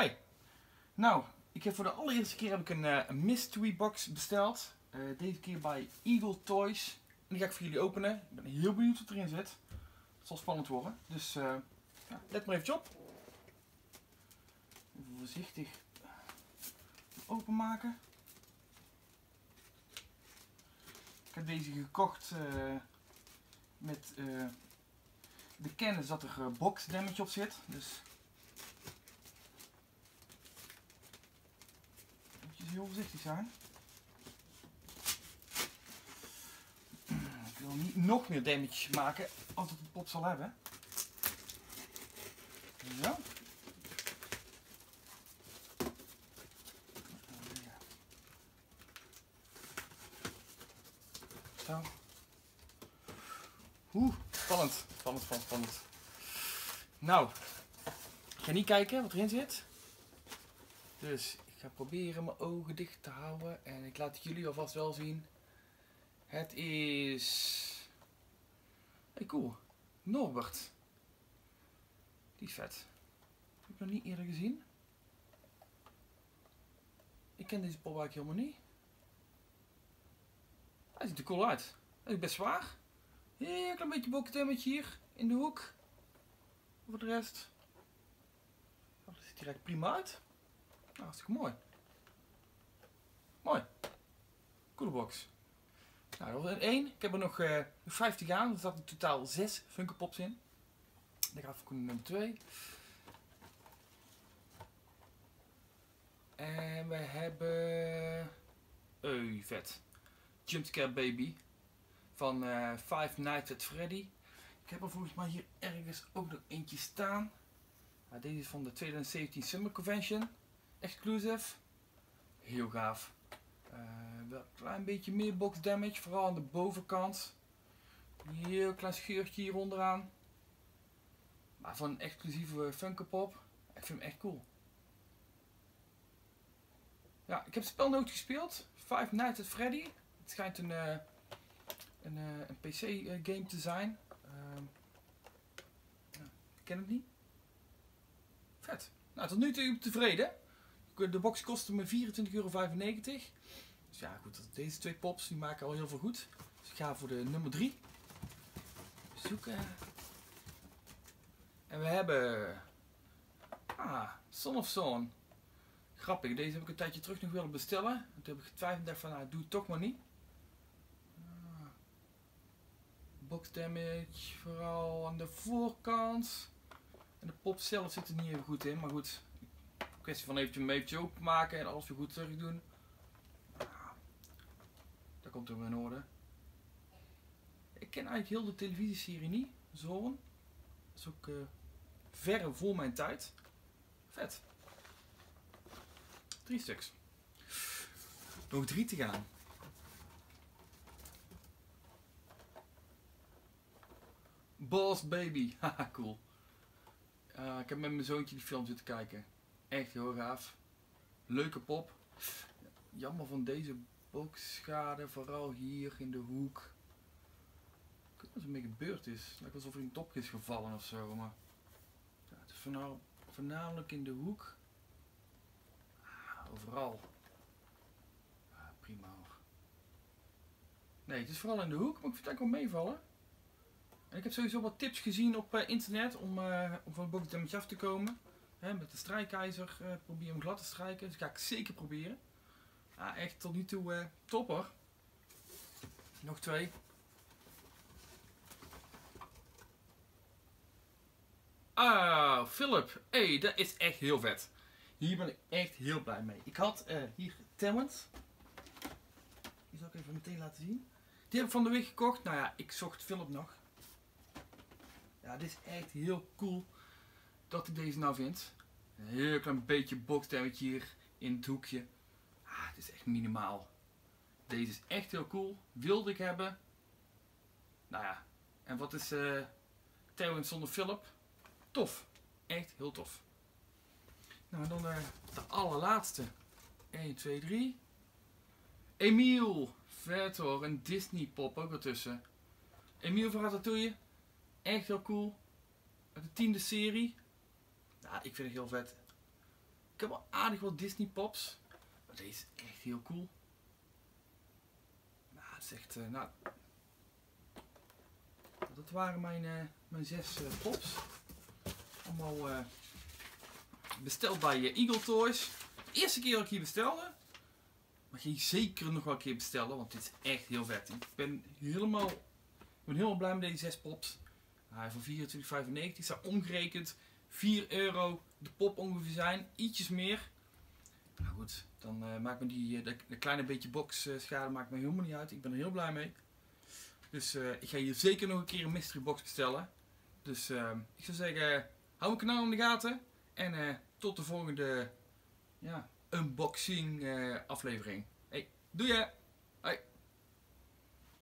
Hi. Nou, ik heb voor de allereerste keer heb ik een, eh, mystery box besteld. Eh, deze keer bij Eagle Toys. En die ga ik voor jullie openen. Ik ben heel benieuwd wat erin zit. Het zal spannend worden. Dus eh, let maar even op. Even voorzichtig openmaken. Ik heb deze gekocht met de kennis dat er box damage op zit. Dus Moet heel voorzichtig zijn. Ik wil niet nog meer damage maken als het een pop zal hebben. Zo. Zo. Oeh, spannend. Spannend, spannend, spannend. Nou, ik ga niet kijken wat erin zit. Dus ga proberen mijn ogen dicht te houden en ik laat jullie alvast wel zien. Het is. Hey, cool. Norbert. Die is vet. Heb ik nog niet eerder gezien. Ik ken deze eigenlijk helemaal niet. Hij ziet er cool uit. Hij is best zwaar. Heel klein beetje bokkentemmetje hier in de hoek. Voor de rest. Oh, dat ziet er echt prima uit. Hartstikke mooi. Mooi. Coole box. Nou, dat was er één. Ik heb er nog eh 50 aan. Er zaten in totaal 6 Funko Pops in. Dan ga ik voor nummer 2. En we hebben... Ui, vet. Jumpscare Baby. Van eh Five Nights at Freddy. Ik heb er volgens mij hier ergens ook nog eentje staan. Deze is van de 2017 Summer Convention. Exclusive. Heel gaaf. Eh, wel een klein beetje meer box damage, vooral aan de bovenkant. Een heel klein scheurtje hier onderaan. Maar van een exclusieve Funko Pop. Ik vind hem echt cool. Ja, ik heb het spel nooit gespeeld. Five Nights at Freddy. Het schijnt een, eh, een, eh, een PC eh, game te zijn. Ja, ik ken het niet. Vet. Nou, tot nu toe tevreden. De box kostte me 24,95 euro. Dus ja, goed, deze twee pops die maken al heel veel goed. Dus ik ga voor de nummer 3. Zoeken. En we hebben... Ah, Son of Son. Grappig, deze heb ik een tijdje terug nog willen bestellen. En toen heb ik getwijfeld en van, nou, doe het toch maar niet. Ah. Box damage, vooral aan de voorkant. En de pop zelf zit er niet even goed in, maar goed. Kwestie van eventjes een beetje openmaken en alles weer goed terug doen. Dat komt weer in orde. Ik ken eigenlijk heel de televisieserie niet, Zorn. Dat is ook uh, verre voor mijn tijd. Vet. Drie stuks. Nog drie te gaan. Boss Baby. Haha, cool. Ik heb met mijn zoontje die film zitten kijken. Echt heel gaaf. Leuke pop. Jammer van deze boxschade, vooral hier in de hoek. Ik weet niet wat er mee gebeurd is. Lijkt alsof er een top is gevallen of zo, maar... Ja, het is voornamelijk in de hoek. Ah, overal. Ah, prima hoor. Nee, het is vooral in de hoek, maar ik vind het eigenlijk wel meevallen. En ik heb sowieso wat tips gezien op uh, internet om, uh, om van het boxdamage af te komen. Met de strijkijzer uh, probeer hem glad te strijken. Dus ga ik zeker proberen. Ja, echt tot nu toe topper. Nog twee. Ah, Philip. hey, dat is echt heel vet. Hier ben ik echt heel blij mee. Ik had hier Talent. Die zal ik even meteen laten zien. Die heb ik van de week gekocht. Nou ja, ik zocht Philip nog. Ja, dit is echt heel cool dat ik deze nou vind. Een heel klein beetje boxdamage hier in het hoekje. Ah, het is echt minimaal. Deze is echt heel cool. Wilde ik hebben. Nou ja, en wat is uh, zonder Philip? Tof. Echt heel tof. Nou, en dan uh, de allerlaatste. 1, 2, 3. Emiel. Vet hoor. Een Disney pop ook ertussen. Emiel van Ratatouille. Echt heel cool. De tiende serie. Ja, ik vind het heel vet. Ik heb wel aardig wat Disney pops. Maar deze is echt heel cool. Nou, het eh, nou, dat waren mijn, eh, mijn zes eh, pops. Allemaal besteld bij Eagle Toys. De eerste keer dat ik hier bestelde. Maar je zeker nog wel een keer bestellen, want dit is echt heel vet. Ik ben helemaal, ik ben helemaal blij met deze zes pops. Hij voor 24,95 zou omgerekend 4 euro de pop ongeveer zijn. Ietsjes meer. Nou goed, dan eh, maakt me die eh, de, kleine beetje box eh, schade maakt me helemaal niet uit. Ik ben er heel blij mee. Dus ik ga hier zeker nog een keer een mystery box bestellen. Dus eh, ik zou zeggen, hou mijn kanaal in de gaten. En tot de volgende ja, unboxing aflevering. Hey, doei! Hoi!